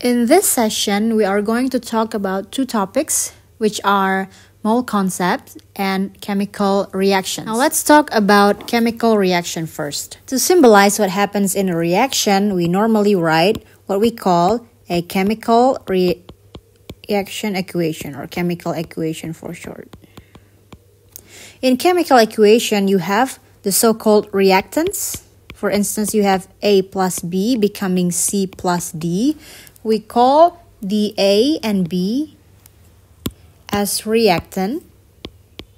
In this session, we are going to talk about two topics, which are mole concept and chemical reactions. Now let's talk about chemical reaction first. To symbolize what happens in a reaction, we normally write what we call a chemical re reaction equation or chemical equation for short. In chemical equation, you have the so-called reactants. For instance, you have A plus B becoming C plus D we call the A and B as reactant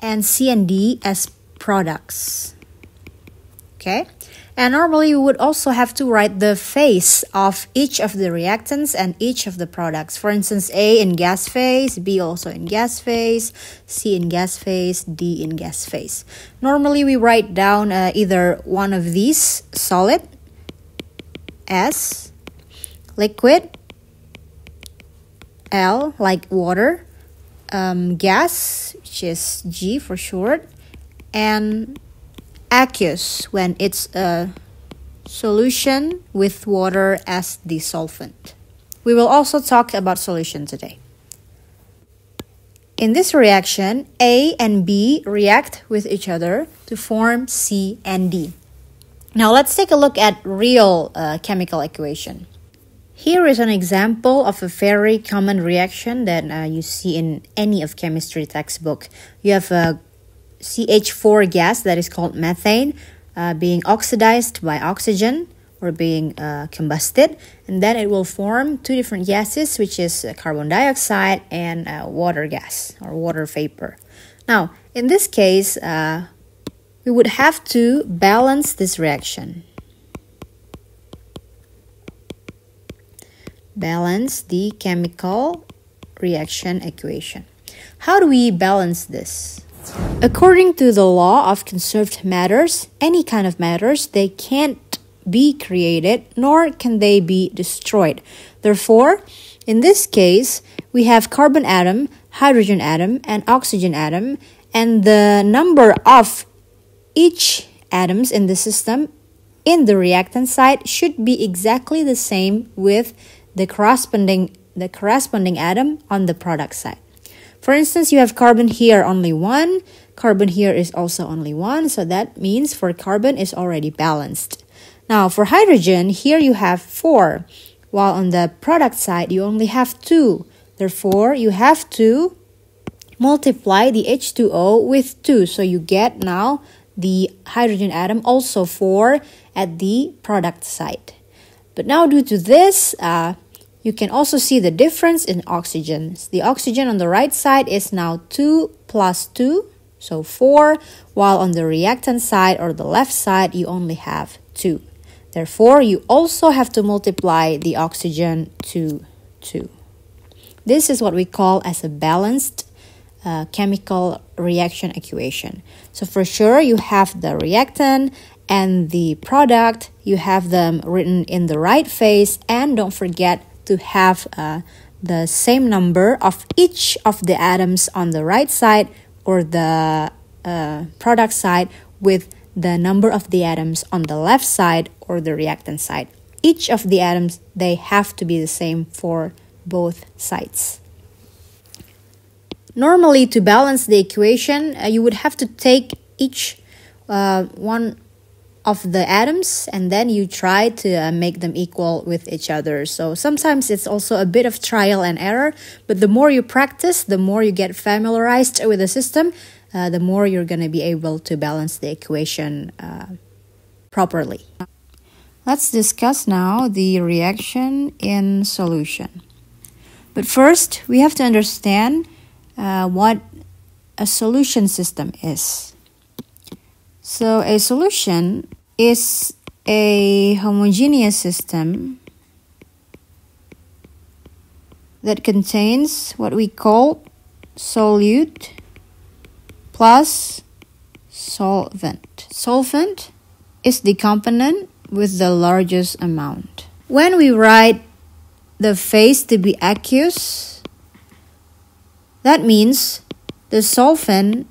and C and D as products. Okay? And normally we would also have to write the phase of each of the reactants and each of the products. For instance, A in gas phase, B also in gas phase, C in gas phase, D in gas phase. Normally we write down uh, either one of these solid, S, liquid, L like water, um, gas, which is G for short, and aqueous when it's a solution with water as the solvent. We will also talk about solution today. In this reaction, A and B react with each other to form C and D. Now let's take a look at real uh, chemical equation. Here is an example of a very common reaction that uh, you see in any of chemistry textbook. You have a CH4 gas that is called methane uh, being oxidized by oxygen or being uh, combusted and then it will form two different gases which is carbon dioxide and uh, water gas or water vapor. Now in this case uh, we would have to balance this reaction. Balance the chemical reaction equation. How do we balance this? According to the law of conserved matters, any kind of matters, they can't be created nor can they be destroyed. Therefore, in this case, we have carbon atom, hydrogen atom, and oxygen atom, and the number of each atoms in the system in the reactant side should be exactly the same with the corresponding the corresponding atom on the product side. For instance, you have carbon here only one, carbon here is also only one, so that means for carbon is already balanced. Now for hydrogen, here you have four, while on the product side you only have two. Therefore, you have to multiply the H2O with 2. So you get now the hydrogen atom also 4 at the product side. But now due to this, uh, you can also see the difference in oxygens. The oxygen on the right side is now 2 plus 2, so 4, while on the reactant side or the left side you only have 2. Therefore, you also have to multiply the oxygen to 2. This is what we call as a balanced uh, chemical reaction equation. So for sure you have the reactant and the product, you have them written in the right phase and don't forget to have uh, the same number of each of the atoms on the right side or the uh, product side with the number of the atoms on the left side or the reactant side. Each of the atoms, they have to be the same for both sides. Normally, to balance the equation, uh, you would have to take each uh, one of the atoms and then you try to uh, make them equal with each other. So sometimes it's also a bit of trial and error, but the more you practice, the more you get familiarized with the system, uh, the more you're going to be able to balance the equation uh, properly. Let's discuss now the reaction in solution. But first, we have to understand uh, what a solution system is. So, a solution is a homogeneous system that contains what we call solute plus solvent. Solvent is the component with the largest amount. When we write the phase to be aqueous, that means the solvent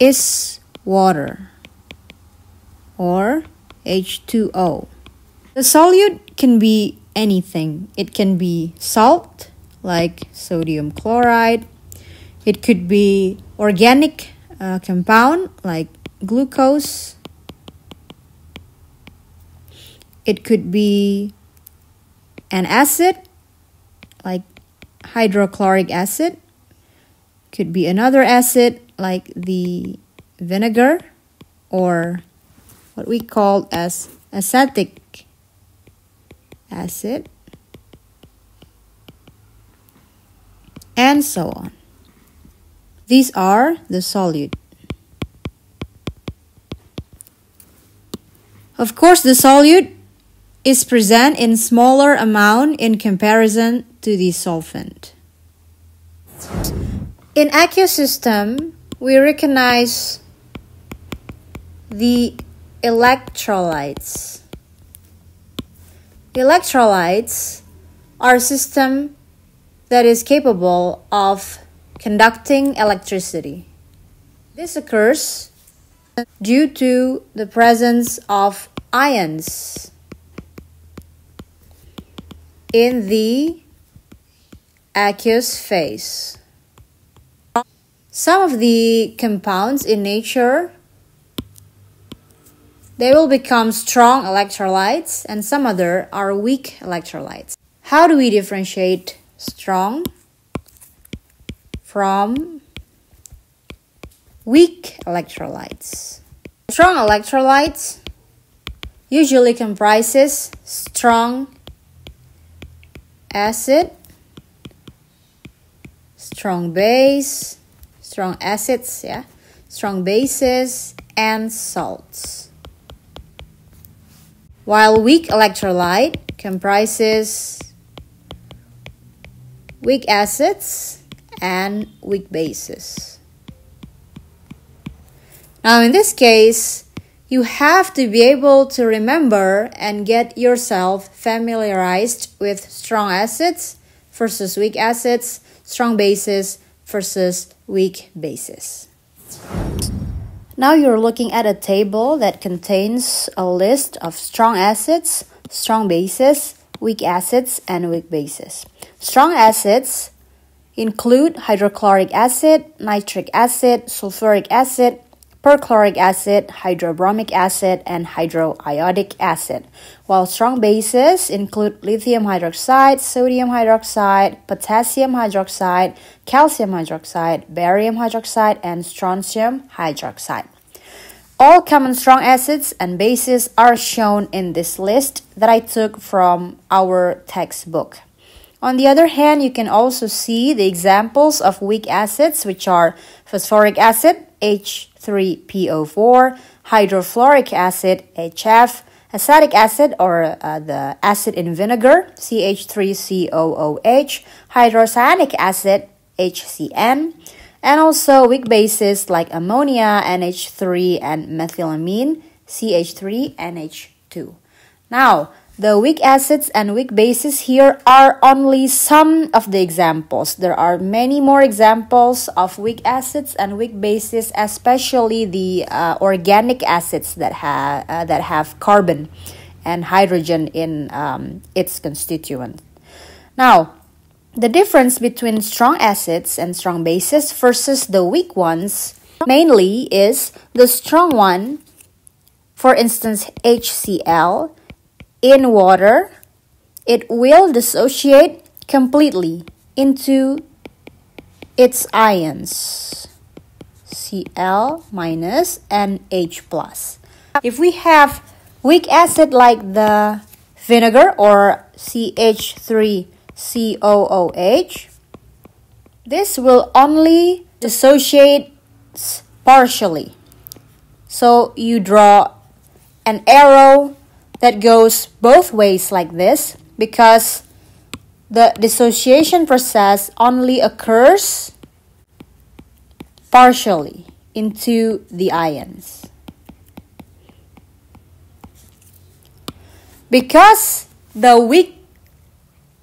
is water or H2O. The solute can be anything. It can be salt, like sodium chloride. It could be organic uh, compound, like glucose. It could be an acid, like hydrochloric acid. Could be another acid, like the vinegar, or what we call as acetic acid, and so on. These are the solute. Of course, the solute is present in smaller amount in comparison to the solvent. In aqueous system, we recognize the electrolytes. Electrolytes are a system that is capable of conducting electricity. This occurs due to the presence of ions in the aqueous phase. Some of the compounds in nature they will become strong electrolytes and some other are weak electrolytes. How do we differentiate strong from weak electrolytes? Strong electrolytes usually comprises strong acid, strong base, strong acids, yeah, strong bases and salts while weak electrolyte comprises weak acids and weak bases. Now, in this case, you have to be able to remember and get yourself familiarized with strong acids versus weak acids, strong bases versus weak bases. Now you're looking at a table that contains a list of strong acids, strong bases, weak acids, and weak bases. Strong acids include hydrochloric acid, nitric acid, sulfuric acid, perchloric acid, hydrobromic acid, and hydroiodic acid, while strong bases include lithium hydroxide, sodium hydroxide, potassium hydroxide, calcium hydroxide, barium hydroxide, and strontium hydroxide. All common strong acids and bases are shown in this list that I took from our textbook. On the other hand, you can also see the examples of weak acids, which are phosphoric acid, H3PO4, hydrofluoric acid, HF, acetic acid or uh, the acid in vinegar, CH3COOH, hydrocyanic acid, HCN, and also weak bases like ammonia, NH3, and methylamine, CH3NH2. Now, the weak acids and weak bases here are only some of the examples. There are many more examples of weak acids and weak bases, especially the uh, organic acids that, ha- uh, that have carbon and hydrogen in um, its constituent. Now, the difference between strong acids and strong bases versus the weak ones mainly is the strong one, for instance, HCl in water, it will dissociate completely into its ions Cl minus and H plus. If we have weak acid like the vinegar or CH3COOH, this will only dissociate partially. So you draw an arrow that goes both ways like this because the dissociation process only occurs partially into the ions. Because the weak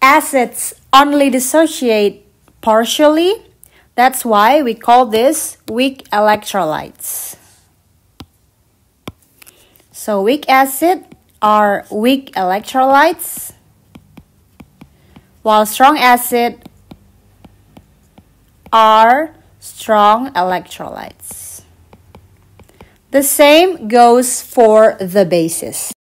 acids only dissociate partially, that's why we call this weak electrolytes. So weak acid are weak electrolytes while strong acid are strong electrolytes. The same goes for the bases.